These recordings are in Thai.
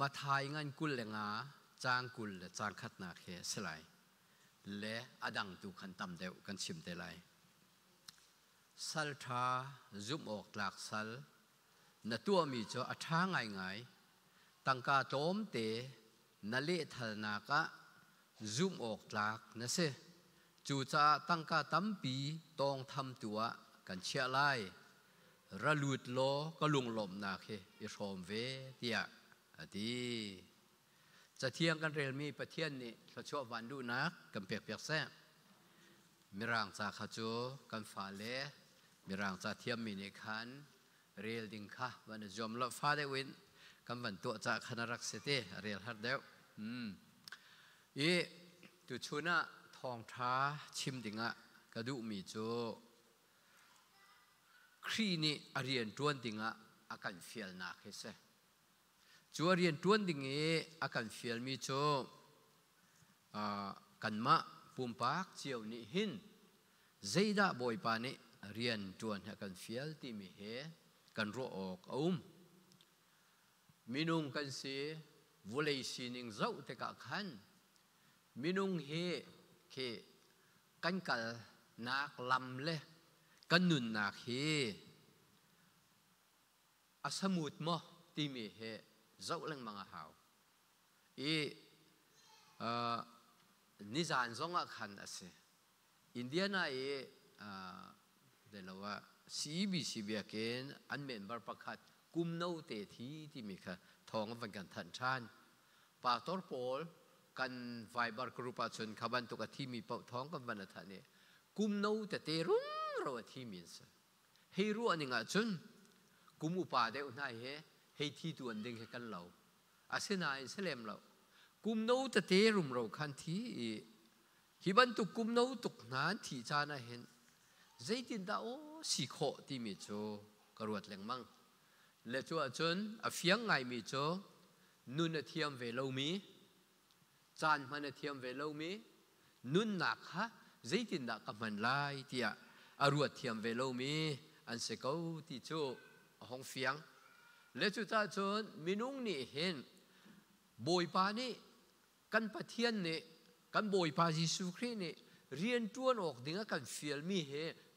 มาทายงานกุลเลงาจางกุลและจางขัดนาเคสไลและอดังตุขันตำเดวกันชิมเตไลสัลทาจุมออกหลักสัลนตัวมีจออัฐาง่ายง่ายตั้งกาโตมเตนเลทนากะจุมออกหลักนะเซจูจาตั้งกาตั้มปีตองทำตัวกันเชียไลระลุดโลก็ลุงลมนาเคอิชอมเวเตียอ ดีจะเที่ยงกันเรียนมีประเทศนี้เราชอบวันดูนักกันเปียกเปียกแซ่มีร่างจากขจูกันฝาเล่มีร่างจากเทียมมีในขันเรียลดิงค่ะวันจอมละฟ้าได้วินกันวันตัวจากคณะรักเสตเรียลฮัดเดวอืมอีตุชุนะทองท้าชิมดิงะกระดูมีจูครีนี่เรียนตวนดิงะอาการเฟียลนักเฮเซ ชัวเรียนตวนดิ่งเออาการเฟียลมีโจกันมะปุ่มปากเจียวนี่หินใจดาบอยปานี่เรียนตวนอาการเฟียลที่มีเหกันรัวออกอุ้มมินุงกันเสีวุเลยสินิงเจ้าเตกะขันมินุงเฮเคกันกัลนักลำเลกันนุนนักเฮอาสมุดมอที่มีเห dẫu lăng mga hào i uh, ni zan zonga khan ase india na e de lawa cbc bia ken an member pakhat kum no te thi ti mi kha thong van kan than chan pastor pol kan viber group a chun khaban to ka thi mi pa thong kan van tha ne kum no te te rum ro thi mi sa hei ru ani nga chun kum upa de unai he ให้ที่ตัวดึงให้กันเราอาเซนายเสลมเรากุมโนตเตรุมเราคันทีฮิบันตุกุมโนตุกนานที่จานะเห็นใจตินดาโอสีโคที่มีโจกรวดแหลงมังและจัวจนอฟียงไงมีโจนุนเทียมเวลมีจานมันเทียมเวลมีนุนหนักฮะใจตินดากับมันไล่ที่อรวดเทียมเวลมีอันเสกเอาที่โจห้องเฟียง และจุดจ้าจนมินุงนี่เห็นบอยปานี่กันปะเทียนนี่กันบอยปาจิสุครีนี่เรียนตัวออกดิ่งกันเฟิลมีเฮ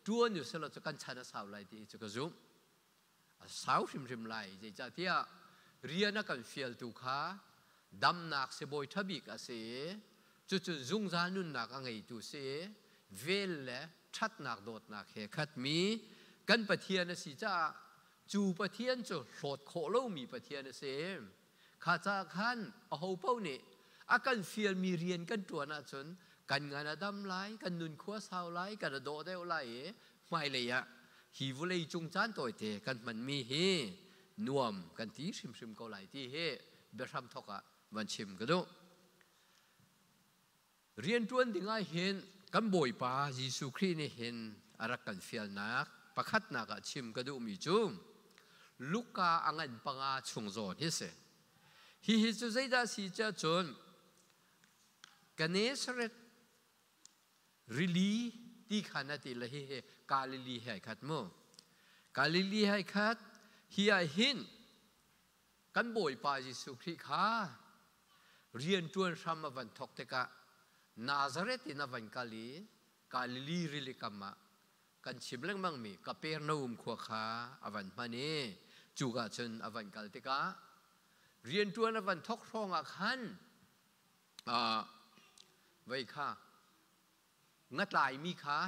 ตัวอยู่สลับจะกันชนะสาวไลที่จะกระซุมสาวริมริมไลจะจะที่เรียนกันเฟิลตุขาดำนักเสบอยทบิกอาเสจุดจุดจุงจานุนนักอังไงตุเสเวลเละชัดนักโดดนักเฮขัดมีกันปะเทียนสิจ้า จูปะเทียนจะโหดโคโลมีปะเทียนเสมข้าจะขันเอาเป้าเนี่ยอาการเฟียลมีเรียนกันตัวนะจนกันงานดำไหลกันนุนขัวสาวไหลกันโดดเดวไหลไม่เลยอะฮีวเลยจุงจานตัวเตกันมันมีเฮนวมกันที่ชิมชิมก็ไหลที่เฮเบรมทอกะมันชิมก็ดูเรียนตัวนี้ง่ายเห็นกันบ่อยป้ายิสุครีนี่เห็นอารักกันเฟียนักประคัดนักชิมก็ดูมีจุ่ม luka angan panga chungzo hi se hi hi chu zaida si cha chon ganesret rili ti khana ti la hi he kalili hai khat mo kalili hai khat hi a hin kan boi pa ji su khri kha rian tuan ram van thok te ka nazaret ina van kali kalili rili kama kan chimleng mang mi ka per no um khwa kha avan mani จูกาชนอวันกัลติกาเรียนตัวอวันทกทองอาคันไว้ค่ะงัดลายมีค่ะ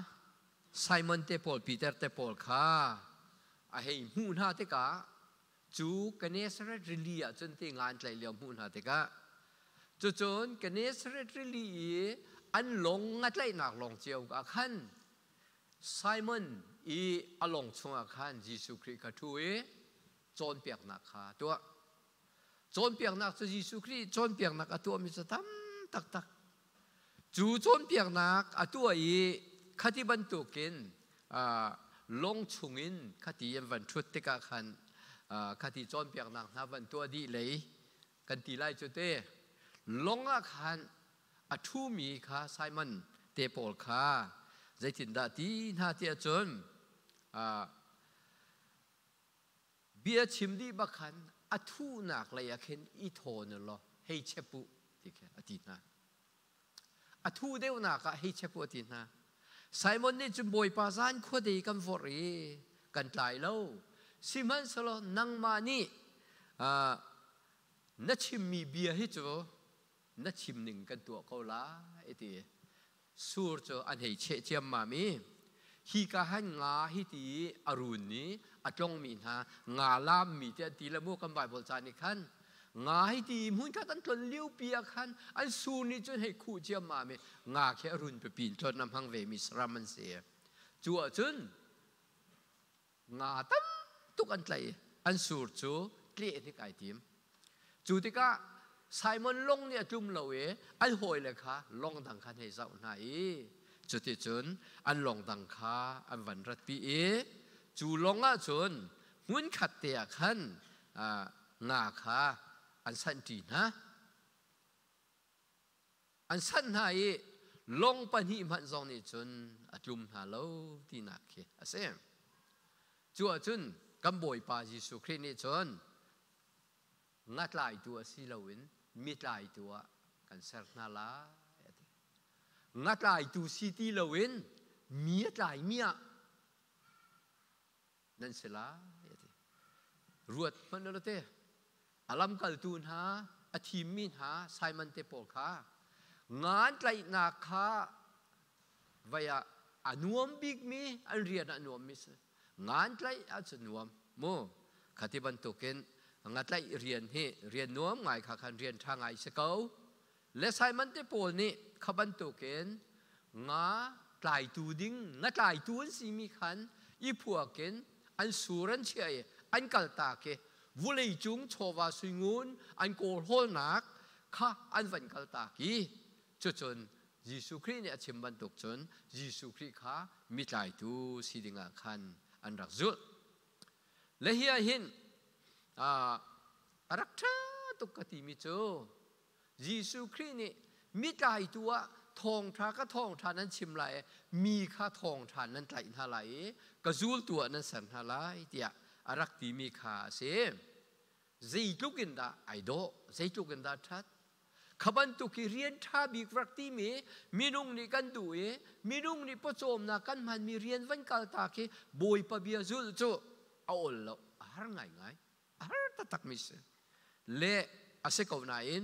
ไซมอนเตปอลปีเตอร์เตปอลค่ะอาเฮมูนาเตกาจูกันเนสเรตริลียจนที่งานใจเลียวมูนาเตกาจุจนกันเนสเรตริลีอันหลงงัดไลหนักหลงเจียวอาคันไซมอนอีอลงชงอาคันยิสุคริกาทุเอ จนเปียกนักขาตัวจนเปียงนักจะยิสุครีจนเปียงนักอตัวมิสตัมตักตักจูจนเปียงนักอตัวอีคติบันตุกินลงชุงินคติยันวันชุดติกาขันคติจนเปียงนักนาวันตัวดีเลยกันตีไล่จุดเตลงอาขันอทูมีคาไซมันเตปอลคาใจถินดาตีนาเตียจนเบียชิมดีบักขันอทูนักเลยอยาเห็นอีโทนลอให้เชปุที่แค่อดีตนะอทูเดียวนักให้เชปุอดีตนะไซมอนนี่จุบอยปาซานขวดีกันฟอรีกันตายแล้วสิมันสโลนังมานี่นัชิมมีเบียฮิจูนัชิมหนึ่งกันตัวเขาละไอ้ที่สูรจูอันให้เชเจียมมามี ฮีกาหันงาฮิตีอรุณนี้อจงมีนะงาลามมีเตตีละมูกันบายบทจานิขันงาฮิตีมุนกัตันตนเลี้ยวเปียขันอันสูนี่จนให้คู่เจียมมาเมงาแค่อรุณไปปีนจนนำหังเวมิสรามันเสียจัวจนงาตั้มทุกอันไกลอันสูรจูเกลียนี่ไก่ทีมจูติกาไซมอนลงเนี่ยจุ่มเลวอันหอยเลยค่ะลงทางคันให้เจ้าไหน จุดที่จนอันลงดังคาอันวันรัตปีเอจูลงอะจนหุ่นขัดเตียขันงาคาอันสันตีนะอันสันหายลงปนิมันจงนี่จนจุมฮาโลที่นักเคอเซมจัวจนกำบอยปาจิสุครินี่จนงัดลายตัวสิลวินมิดลายตัวกันเซร์นาลา งัดลายตูซีตีลวินมีลายเมียนั่นสิละรวดมันนั่นเตะอลัมกัลตูนหาอธิมินหาไซมันเตปอลคางานไตรนาคาวิยาอนวมบิกมีอันเรียนอนวมมิสงานไตรอาจนวมโมคติบันตุเกนงานไตรเรียนเฮเรียนนวมไงข้าคันเรียนทางไงสเกาและไซมันเตปอลนี่ ขบันตุเกนงาไตรตูดิงงาไตรตูนสีมีขันอีพวกเกนอันสูรันเชียอันกัลตาเกวุเลยจุงโชวาสุงูนอันโกโหนักข้าอันวันกัลตากีจนจนยิสุครีเนี่ยชิมบันตุกจนยิสุครีข้ามิไลตูสิดิงาคันอันรักจุดและเฮียหินอ่ารักษาตุกติมิโจยิสุครีเนี่ย มิไลตัวทองทาก็ทองทานั้นชิมไหลมีค่าทองทานนั้นไหลทาไหลกระจูลตัวนั้นสันทาไหลเดียอารักตีมีค่าเสียใจุกินดาไอโดใจุกินดาทัดขบันตุกิเรียนท่าบีกรักตีมีมีนุ่งนี่กันดูเอมีนุ่งนี่ปโจมนะกันมันมีเรียนวันกาลตาเคบอยปะเบียจุลจูเอาละหาง่ายง่ายหาตักมิสเละอาศัยกวนายน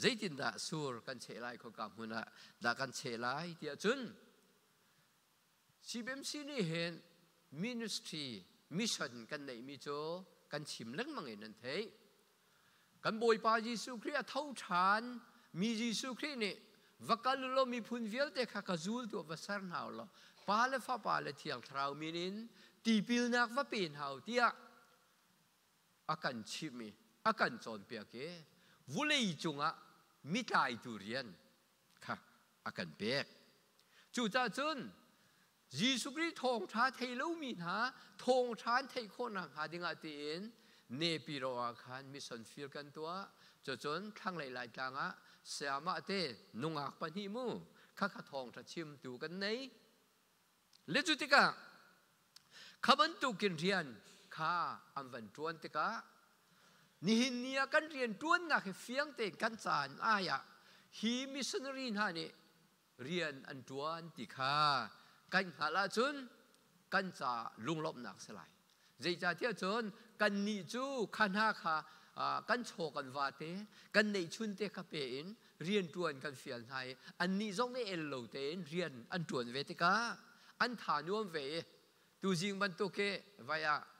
กันนี่นี่เห็นใจดินน่าถูกเดวินกันสูรกันเชเวลาเยใจดินน่างาตั้มเดวปีกันใจโคลายที่จู่รู้อกุมเดียกรัวตูชูน่า zaitin da sur kan che lai ko ka huna da kan che lai tia chun cbmc ni hen ministry mission kan nei mi cho kan chim leng mang en thei kan boi pa jesu christ thau than mi jesu christ ni vakal lo mi phun vial te kha ka zul tu vasar naw lo pa le fa pa le thiang thrau minin ti pil nak va pin hau tia akan chimi akan chon pia ke วุเลยจุงอะ มิตายตุเรียนค่ะอากันเบกจู่จ้าจุนยิสุกรีทองชาเทลูมีนาทองชานเทโคนังหาดิงอาตีนเนปิโรอาคันมิสันฟิลกันตัวจจนทั้งหลายๆจังอะเสียมาเตนุงอักปนิมูข้าข้าทองจะชิมดูกันในเลจุติกาขบันตุกินเรียนข้าอันวันจวนติกา นี่หินเนียกันเรียนต้วนนักเฟียงเตกันจานอายะฮีมิสนรีนฮานี่เรียนอันต้วนติคากันหาลาจุนกันจาลุงลบหนักสลายใจจ่าเที่ยวจนกันนี่จูขันหาคากันโชกันวาเตกันในชุนเตคาเปนเรียนตวนกันเฟียนไทยอันนี้จงในเอลโลเตนเรียนอันตวนเวติกาอันฐานวมเวตูจิงบันตุเกไวเนปีเตอร์ปานีคติมิชชั่นดีเรกะวนบนักเตนฮะปะเทียนหานและสักเกวันมุยา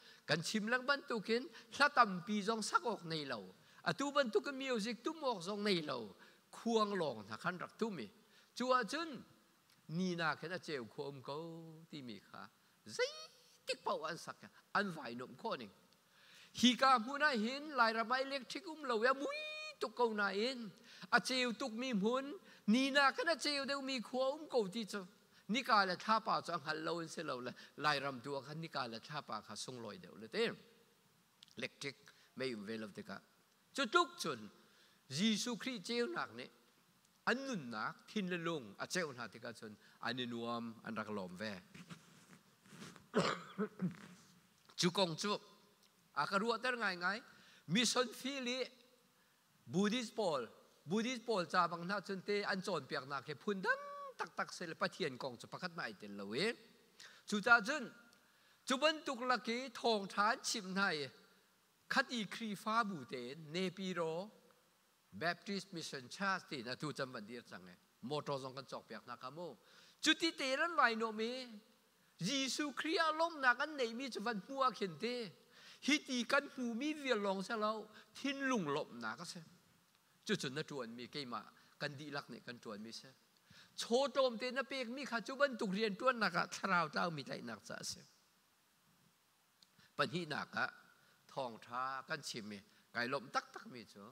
กันชิมลังบันตุกินถ้าตำปีจงสักออกในเราอะตูบันตุกมิวสิกตุ้มออกจงในเราควงลงถ้าขันรักตุ้มีจัวจุนนี่นาแค่เจ้าควมเขาที่มีค่ะใจติ๊กเป่าอันสักอันไหวนมข้อหนึ่งฮีกามูน่าเห็นลายระบายเล็กที่กุ้มเราเวมุยตุกเกานาเองอาเจียวตุกมีมุนนี่นาแค่เจ้าเดียวมีควมเกาที่จะ นิกาละท่าป่าจังหันเราเสียเราละลายรำตัวขันนิกาละท่าป่าขาส่งลอยเดียวเลยเต้เล็กทิกไม่อยู่เวลาเด็กจุดทุกจนยิสุคริเจ้าหนักเนี่ยอันนุนนักทินละลงอาเจ้าหนักที่กันจนอันนวมอันรักหลอมแวจุกงจุอาการัวเตอร์ไงไงมิชชันฟิลีบูดิสปอลบูดิสปอลจาบังนาจนเตอันโจนเปียกนักเพุนดัง ตักตักเสลปะเทียนกองจะประคัดไม่เต็นละเวจุจ้าจนจุบันตุกลักกี้ทองฐานชิมไทยคัดอีครีฟ้าบูเตนเนปิโร Baptist Mission Church ที่นะทูจำบันเดียจังไงโมโตซองกันจอกเปียกนักโมจุดที่เตรันไหวโนมียิสุคริอาลมนักันในมีจะวันหัวเข็นเตฮิตีกันหูมีเวียลองเสลาทิ้นลุงหลบนักเสจุดจุดนัดจวนมีเกมากันดีลักเนี่ยกันจวนมีเส โชโตมเตนเปีกมีขาจุบันตุเรียนตัวนักทราวเจ้ามีใจนักสะเสปัญหีนักะทองท้ากันชิมีไก่ลมตักตักมีชัว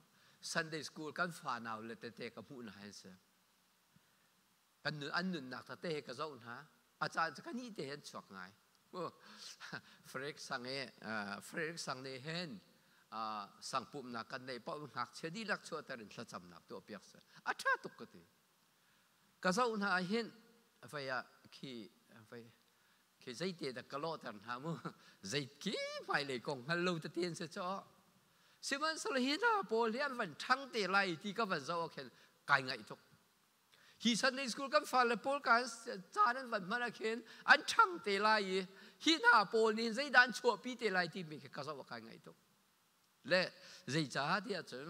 Sunday School กันฟานาวเลเตเตกับผู้นายเสกันหนึ่งอันหนึ่งหนักตะเตกับเจ้าหนาอาจารย์จะกันนี่เตเห็นสวกไงเฟรกสังเอเฟรกสังเนเห็นสังปุ่มนักกันในป้อมหักเชดีลักชัวแต่รินสะจำหนักตัวเปียกเสอาชาตุกติ ก็เจ้าหน้าเห็นไฟอาขี้ไฟขี้ใจเตะตะกโลตันหามือใจขี้ไฟเลยกงฮัลโหลตะเตียนเสียจ้อสิมันสลหินาโปเลียนวันทั้งเตะไล่ที่ก็วันเจ้าเข็นกายไงทุกฮีสันในสกูลกันฟังเลยโปกันจานันวันมันเข็นอันทั้งเตะไล่ฮีนาโปนี่ใจดันชั่วปีเตะไล่ที่มีก็เจ้าก่าไงทุกและใจจ้าที่อาจาร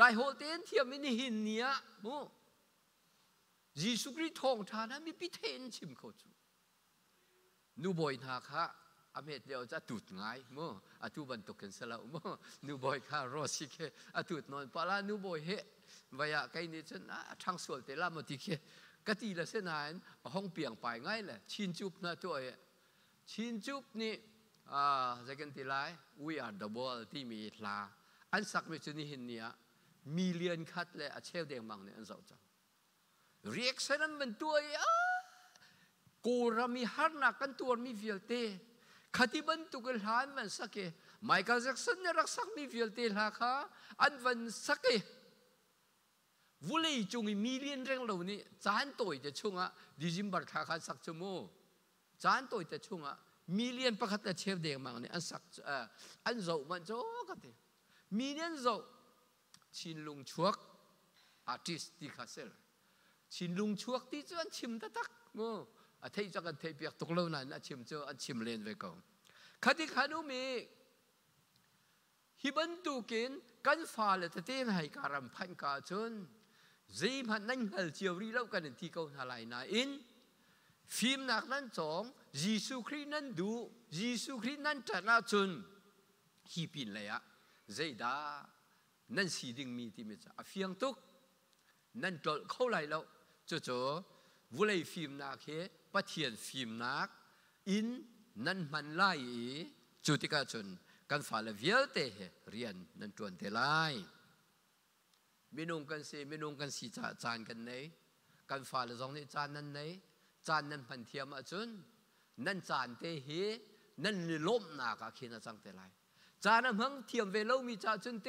ลายโฮเตนเทียมมินหินเนี้ยมั่ยิสุคริทองทานะมีพิเทนชิมเขาจูนูบอยนาคะอเมริกาจะตุดง่ายมั้งอาตุบันตุกันสลาวมั้งนูบอยข้ารอสิเคอาตุดนอนปลานูบอยเฮวายาไกนี่ฉันทางส่วนแต่ละมาติเคกติละเส้นนั้นห้องเปียงไปง่ายเลยชินจุบนะตัวเอชินจุบนี่อ่าจะกันทีไร we are the world ที่มีลาอันสักไม่ชนิดนี้มีเลีย อาเชลเดียงมังเนี่ยอันเจ้าจังเรียกเส้นนั้นเป็นตัวเอกูรามีฮาร์นักกันตัวมีเฟียลเต khatiban tukul han man sake Michael Jackson ne rak sak mi fiel tel ha kha an van sake vulei chung million reng lo ni chan toi te chunga December kha kha sak chumo chan toi te chunga million pakhat ta chep de mang ni an sak an zo man cho ka te million zo chin lung chuak artist ti kha sel chin lung chuak ti chuan chim ta tak mo อธิจักันเทียบตกเลวนั้นอชิมเจออันชิมเลนไว้ก่อนคดีขานุมีฮิบันตูกินกันฟ้าเลยแต่เต้นให้การพันกาจนจีมันนั่งหัลเจียวรีเล่ากั นั่นสีดิ่งมีที่มิจ้าเฟียงตุกนั่นจดเข้าไหลแล้วจะจะวุเลยฟิล์มนักเฮปะเทียนฟิล์มนักอินนั่นมันไล่จุดที่กาจนกันฝ่าเลเวียเตะเรียนนั่นจวนเตไลมีนุ่งกันสีมีนุ่งกันสีจาจานกันไหนกันฝ่าเลจงนี่จานนั้นไหนจานนั้นพันเทียมอาจนนั่นจานเตเฮนั่นล้มนากาคินาจังเตไลจานนั้นหังเทียมเวลามีจาจนเต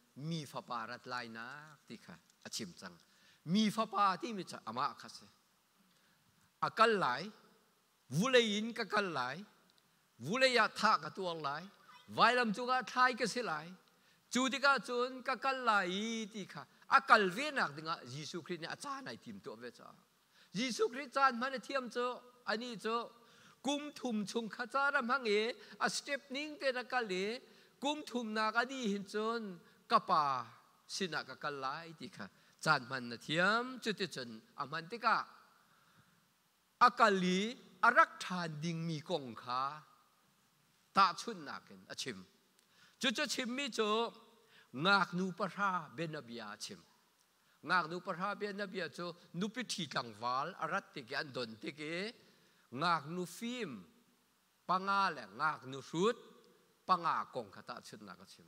มีฟ้าป่ารัดลายนักที่ค่ะอาชิมจังมีฟ้าป่าที่มิจะอามาคัสอากันหลายวุเลยินกักันหลายวุเลยาทากัตัวหลายไวลำจุกาทายก็สิหลายจูดิกาจุนกักันหลายที่ค่ะอากานเวนักดิงะยิสุคริสณ์อาจารย์ในทีมตัวเวจ้ายิสุคริสจารย์มันเทียมเจออันนี้เจอกุมทุมชงขจารมังเออสเตปนิ่งเตนักกะเลกุมทุมนากะดีหินจน กปาสินักะกลายติค่ะจันมันนะเทียมจุดจนอมันติกะอากาลีอารักทานดิงมีกงคาตาชุนนักเองอชิมจุดจชิมมิโจงากนูปราเบนบียชิมงากนูปราเบนบียาจูนูปิธีกังวาลอารัตติกันดนติกงากนูฟิมปังอาเละงากนูชุดปังอากงคตาชุนนักชิม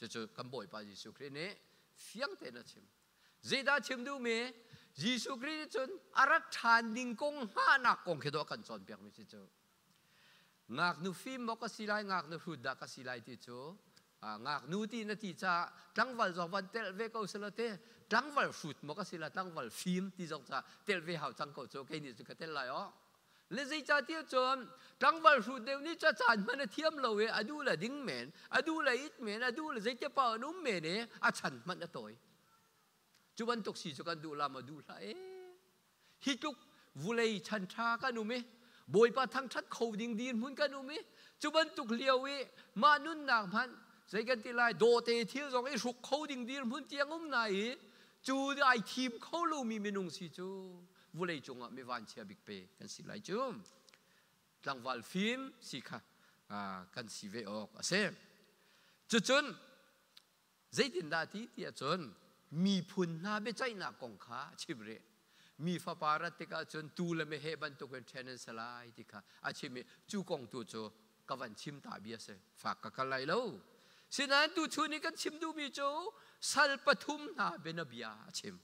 จะจะกันบ่อยไปยิสุคริสต์เนี่ยเฟียงเต็นชิมเจดาชิมดูเมยิสุคริสต์จนอารัฐานดิงกงห้านักกงเขดกันจอนเปียกมิสิโจงักนูฟิมบอกสิไลงักนูฟุดดักสิไลติโจงักนูตีนตีจ้าตั้งวันจอกวันเตลเวกเอาสละเตตั้งวันฟุดบอกสิลาตั้งวันฟิมที่จงจ้าเตลเวหาวจังเขาโจแค่นี้จุกเตลไลอ๋อ เลยใจจ้าเทียวจนตั้งวันฟุดเดี๋ยวนี้จะจานมันเทียมเราเวอดูละดิ้งเหม็นอดูละอิดเหม็นอดูละใจจะเป่านุ่มเหม็นเออฉันมันจะตอยจุบันตกสีจุกันดูลามาดูละเอฮิจุกวุเลยชันชากันนูมิบอยปะทั้งชัดเขาดิงดีนมุนกันนูมิจุบันตกเลียวเวมานุนนางพันใส่กันทีไรโดเตเที่ยวสองไอ้สุกเขาดิงดีนมุนเตียงอุ้มไหนจูไอทีมเขาลูมีเมนุงสิจู วุเลยจงอะไม่วันเชียบิกเปกันสิไรจุมลังวัลฟิมสิค่ะอ่ากันสิเวออกเซมจุดจนใจดินดาทีเตียจนมีพุนนาเบใจนากงขาชิบเรมีฟ้าปารัติกาจนตูละเมเฮบันตุกันเทนสลายติกาอาชิมีจูกองตูโจกวันชิมตาเบียเสฝากกัะไลแล้วสินั้นตูชูนี่กันชิมดูมีโจสัลปทุมนาเบนเบียชิม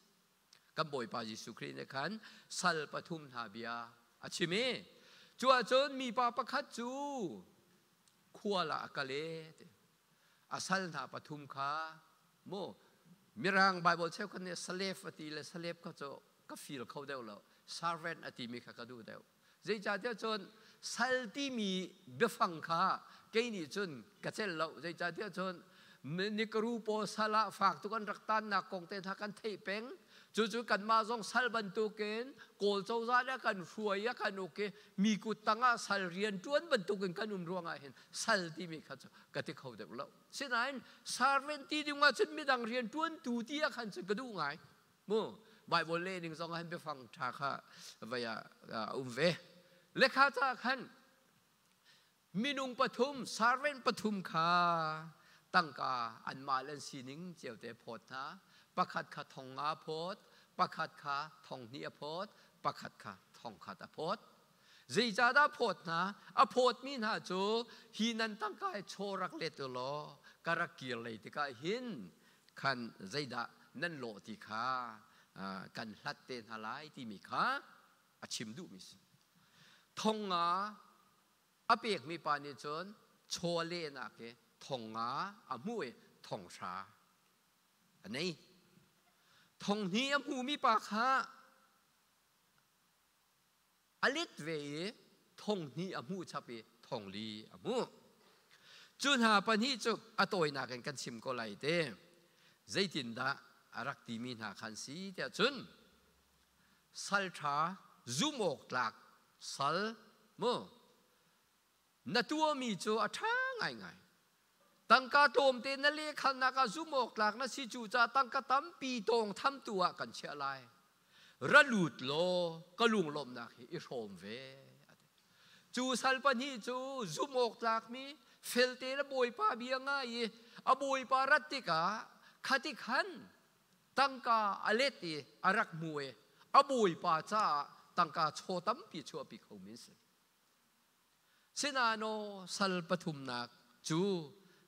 กับบ่อยปาจิสุครีในขันสัลปทุมนาเบียอาชิเมจัวจนมีปาปะคัดจูขัวละกะเลอาสัลนาปทุมขาโมมีรางไบเบิลเชฟคนเนี้สเลฟอติเลสเลฟก็จะก็ฟีลเขาเดียวแล้วซาร์เวนอติมีข้าก็ดูเดียวใจจ่าเดียวจนสัลติมีเบฟังข้าเกนี่จนกระเจลเราใจจ่าเดียวจนนิกรูปสละฝากทุกคนรักตันนักกงเตนทักันเทเปง จู่ๆกันมาจงสัลบันตุกเกนโกลเจ้าซาเนี่ยกันรวยกันโอเคมีกุตังอาสัลเรียนจวนบันตุกเกนกันอุ่มรวงไงเห็นสัลที่มีข้าจะกติเขาเด็กแล้วเช่นนั้นสารเวนตีดีว่าฉันไม่ดังเรียนจวนตูที่ขันจะกระดูไงโมไบเบิลเล่หนึ่งสองให้ไปฟังชาค่ะไปอะอุ้มเวเลขาจ้าขันมินุงปทุมสารเวนปทุมคาตั้งกาอันมาเลนสีนิงเจียวเตโพดนะ ประคัดขาทองอาโพดประคัดขาทองเนียโพดประคัดขาทองขาตาโพดจีจาดาโพดนะอโพดมีนาจูฮินันตั้งกายโชรักเลตุโลการะเกียเลยติกาหินขันใจดะนั่นโลติคากันลัดเตนหลายที่มีคาอาชิมดูมิสทองอาอเปียกมีปานิจนโชเลนักเกทองอาอมวยทองชาอันนี้ ทงนี้อภูมิปาคะอลิตเวทงนี้อมูชาปีทงลีอมูจุนหาปนีจุอตอยนักกันชิมก็ไลเตใจตินดาอารักตีมีนาคันสีเดียจุนสัลชาจุมอกหลักสัลมูนัตัวมีจูอัฐาง่าง่าย ตั้งกาโตมเตนเลขันนักจุมอกหลักนัสิจูจาตั้งกาตั้มปีตงทำตัวกันเชื่อไรระลุดโลก็ลุงลมนักอิโรมเวจูสัลปนีจูจุมอกลักมีเฟลเตระบอยปาเบียง่ายอบอยปารัติกาขัดิขันตั้งกาอเลติอารักมวยอบอยปาจ้าตั้งกาโชตัมปีชัวปีเขามิสสินาโนสัลปทุมนักจู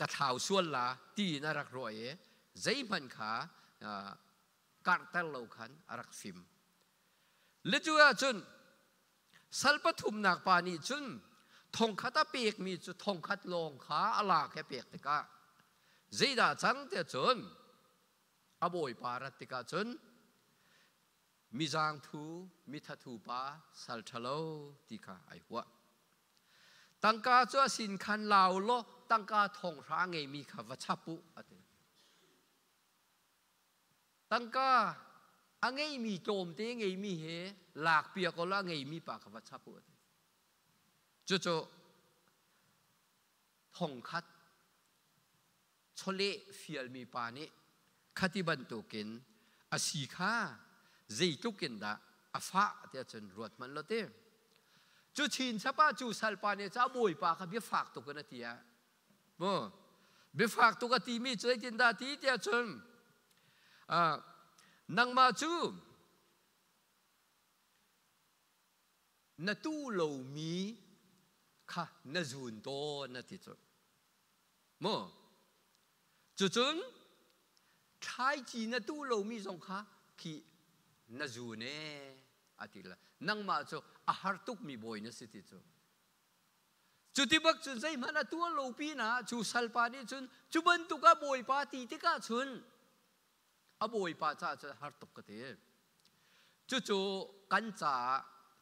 กบอยปารัติกาเห็นกบอยปารัติกาเห็นฮิติเห็นกากระถาวส่วนละตีนารักรวยใจมันขาการเตลโลขันรักฟิมเลจูอาจนสัลปทุมนักปานีจุนทงคัตเปียกมีจุทงคัดลงขาอลาแค่เปียกติกาเจดาจังเตจุนอบอยปารติกาจุนมีจางทูมีทัทูปาสัลทะโลติกาไอหัวตังกาจัวสินคันลาวโล ตั้งกาทงร้างเงมีขวัชปุอตตั้งกาอังไงมีโจมตีไงมีเหหลากเปียกก็ละไงมีปากขวัชปุจู่จู่ทองคัดชเลฟิลมีปานิคติบันตุกินอาศิขาใจตุกินดาอาฟ้าเดียจนรวดมันละเต้จู่ชินชะป้าจู่สัลปานิจ้าบุยปากขบิฝากตุกันทีย บ่บิฝากตุกันทีมีใจจินดาทีเดียจนอ่านังมาจูนตูโลมีค่ะนจูนโตนติจุมอจุ จุดที่บักจุดใจมันตัวโลปีนะจูสัลปานี่จุนจุบันตุกะบอยปาตีที่กะจุนอบอยปาจ้าจะหัดตกกติจู่จู่กันจ่า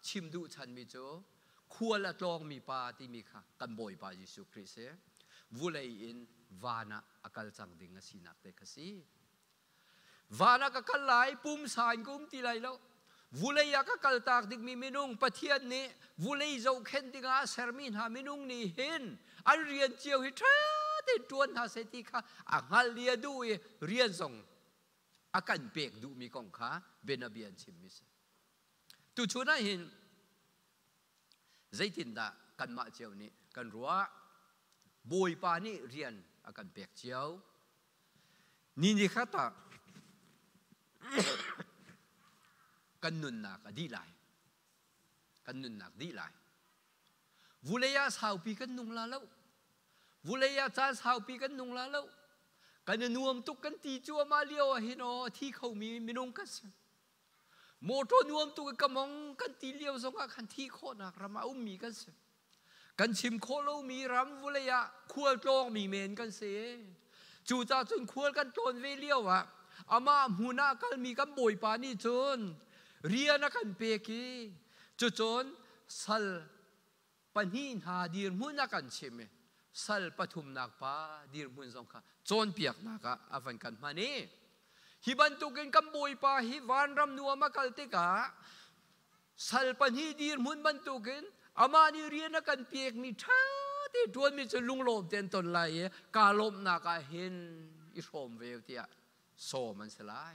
ชิมดูฉันมีจูควรละลองมีปาตีมีค่ะกันบอยปายิสุคริสเซวุเลยินวานะอากาลจังดิงสินักเด็กสีวานะกัคลายปุ่มสายกุ้มตีไรแล้ว vulei ya ka kal tak dik mi minung pathian ni vulei zo khen dinga sermin ha minung ni hin an rian chiao hi tha te tuan ha se ti kha a ngal lia du rian zong akan pek du mi kong kha benabian chim mi se tu chuna hin zaitin da kan ma chiao ni kan ruwa boi pa ni rian akan pek chiao ni ni khata kan nun na ka di lai kan nun na di lai vuleya sao pi kan nung la lo vuleya cha sao pi kan nung la lo กันนวมตุกกันตีจัวมาเลียวเห็นอที่เขามีมินุงกันโมโตนวมตุกกมองกันตีเลียวส งกันที่โคนักกันเสกันชิมโคโลมีรำวุเลยะควลโลงมีเมนกันเสจูจ่นควลกันตนเวเลียวอะอามาหูนากันมีกันเรียนกันเปกีจุจนสัลปัญหินหาดีร์มุนกันเชมสัลปฐุมนักปาดีร์มุนสงค่ะจนเปียกนักอาฟันกันมานี่ฮิบันตุกินกัมบุยปาฮิวานรำนัวมากัลติกาสัลปัญหิดีร์มุนบันตุกินอามานีเรียนกันเปียกมีท่าที่ทวนมีจะลุงโลมเต็นตนไหลกาลมนักาเห็นอิสมเวลเตียโซมันสลาย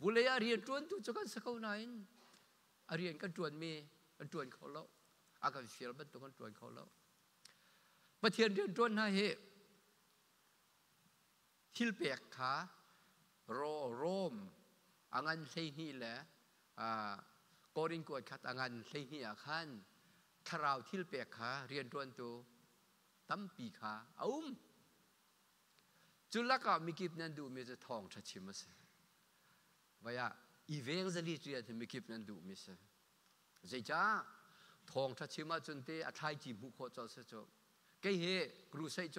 บุเลยอาเรียนจวนตุจกันสักเอาไหนอาเรียนกันจวนเมกันจวนเขาแล้วอากันเสียบันตุกันจวนเขาแล้วประเทียนเรียนจวนนาเฮทิลเปียกขาโรโรมอังันเซฮีแหละกอรินกวดขัดอังันเซฮีอาคันคราวทิลเปียกขาเรียนจวนตุตั้มปีขาอุ้มจุลกามิกิบนันดูมีจะทองชัดชิมสว่าเสีย เฮกรูใส่โจ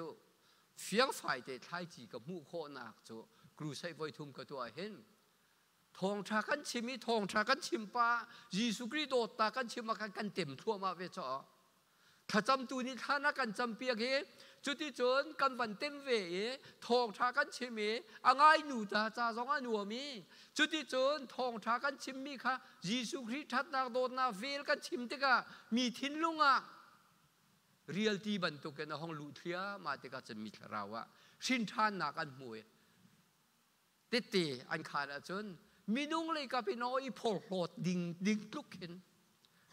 เฟียงฝ่ายเตทายจีกับมุขโคนักโจกรูใส่ไว้ทุ่มกับตัวเห็นทองชากันชิมีทองชากันชิมปาเยซูคริสต์ตากันชิมมากันเต็มทั่วมาเวจอถ้าจำตัวนี้ท่านักกันจำเปียกเฮ จุดที่จนกันวันเต็มเวทองชากันชิมีอ่างไงหนูตาจ้าสองอันหนูมีจุดที่จนทองชากันชิมมีค่ะเยซูคริสต์ทัดนักโดนนาเวลกันชิมติกะมีทิ้นลุงอะเรียลตีบันตุกันห้องลุเทียมาติกะจะมีราวะชินทานนักอันมวยติตีอันขาดจนมีนุ่งเลยกับพี่น้อยพอโหดดิ่งดิ่งลุกเห็น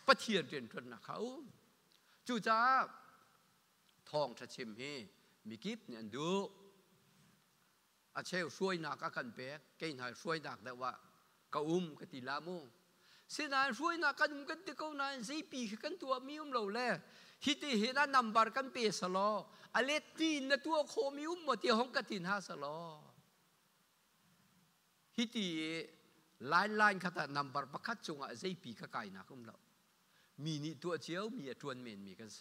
ปะเทียนเรียนจนนะเขาจู่จ้า ทองชะชิมฮีมีกิบเนี่ยดูอาเชลช่วยนักกันเป๊กเกณฑ์หายช่วยนักแต่ว่าก็อุ้มกติลามูสินานช่วยนักกันอุ้มกันติกนานสิปีกันตัวมีอุ้มเราแลฮิติเห็นนัมบาร์กันเปสลออเลตีนตัวโคมีอุ้มหมดที่ห้องกตินฮาสลอฮิติลายลายขนาดนัมบาร์ประคัดจงอะสิปีก็ไกลนักอุ้มเรามีนี่ตัวเจียวมีตัวเมนมีกันเส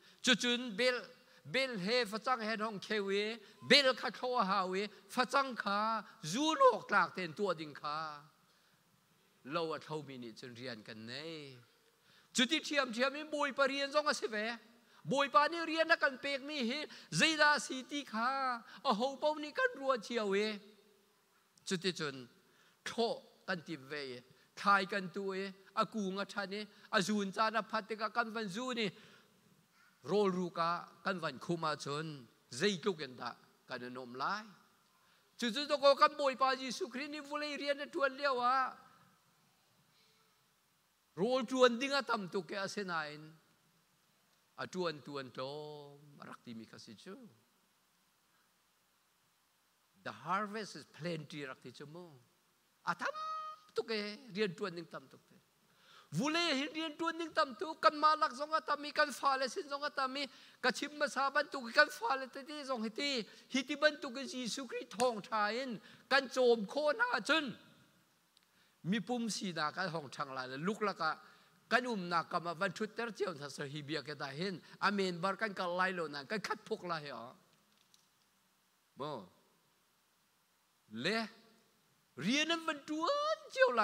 จุจุนเบลเบลเฮฟจังเฮดองเคเวเบลคาโทฮาเวฟจังคาจูโลกลากเต็นตัวดิงคาเราว่าเท่ามินิจนเรียนกันเน่จุดที่เทียมเทียมมีบุยปรเรียนซองก็เวบุยปานี่เรียนนักกันเปกมีเฮเจดาสีติคาโอ้โหปมนี่ก็รัวเชียวเวจุดที่จนโทกันติเวทายกันตัวเออากูงาชานี่อาจูนจานาพัติกกันวันจูนี่ โรลูกะกันวันคุมาชนเจกุกันตะกันนมไลจู่ๆตัวก็กันบอยปาจิสุครินิวเลยเรียนทวนเลียวะโรจวนดิ้งตั้ำตุกเกอเซนายน์อจวนตวนโตรักที่มีคสิจู The harvest is plenty รักที่จมูกอาทัมตุกเกเรียนจวนดิ้งตั้ตุก วุเลหินเรียนตัวนิ่งตามทุกกันมาลักสงฆ์ตามีกันฟาเลสินสงฆ์ตามีกระชิมมาสาบันตุกกันฟาเลตที่สงหิตีหิติบันตุกันจีสุกริทองทายินกันโจมโคนาจนมีปุ่มสีนากันห้องทางลายลุกละกะกันอุมนากรรมวันชุดเตอร์เจียวทัศหิเบียกันได้เห็นอเมนบาร์กันกันไลโลนันกันขัดพวกไล่เหรอบ่เละเรียนนั้นมันดวนเจียวไล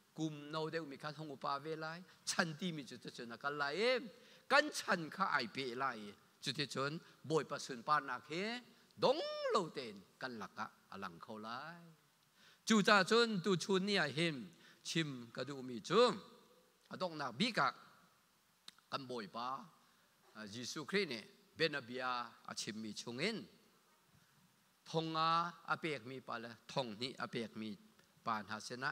กุมโนเดวมีการหงอุปาเวลายชันตีมีจุดจุดนักไลกันชันข้าไอเปไลจุดชนบอยประสุนปานักเฮดงโลเตนกันหลักะอลังเขาไลจูจ่าชนตูชุนเนี่ยเห็นชิมกระดูมีจุมอดงนักบิกะกันบอยปายิสุคริเนี่ยเบนเบียอาชิมมีชงเงินทงอาอเปกมีปาละทงนี้อเปกมีปานหาเสนะ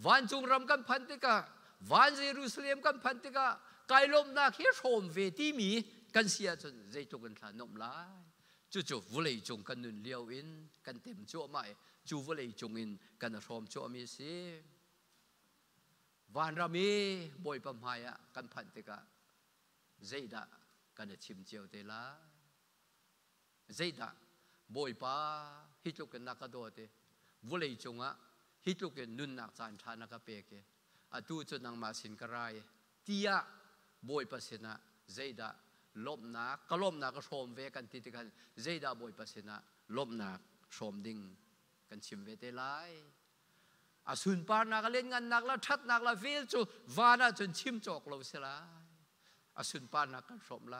มเตนเลทนากะจุมอกลักนะสิจูจะตั้งกาตัมปีตองทำตัวกันเชียไลระลูดโลกาลมนาเคอิโรมเวเตียอติมีค่ะวันจุงรำกัน พันติกาวันเยรูซาเล็ม กัน พันติกาไกลมนาเขียชม เวทีมี กัน เสีย จนใจตุกัน ทา นมลายจู่จู่วุเล ฮิตุกเอ็นนุนนักจานทานักเปกอตูจนังมาสินกรายทียบอยปัสนะเจดาลบนักก็ลบนักก็ชมเวกันติดกันเจดาบอยปัสนะลบนักชมดิ่งกันชิมเวเตไลอาสุนปานักเล่นงานนักละชัดนักละฟิลจูวานาจนชิมจกเราเสียอาสุนปานักกันชมไล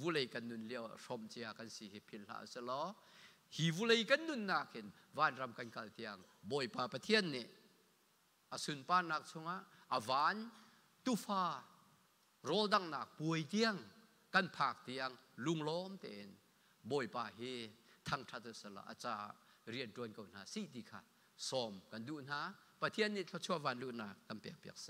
วุเลยกันนุนเลี้ยวชมเจียกันสีหิพิลหาเสลอ ฮีวุเลยกันนุนนักเห็นวานรำกันกัลเตียงบอยปาปะเทียนเนี่ยอสุนปานักชงะอาวานตุฟาโรดังนักป่วยเตียงกันผากเตียงลุงล้อมเตนบอยปาเฮทังทัศสละอาจารย์เรียนดวนกันนะสิดีค่ะสมกันดูนะปะเทียนนี่เขาชอบวันดูนะกันเปียกเปียกเส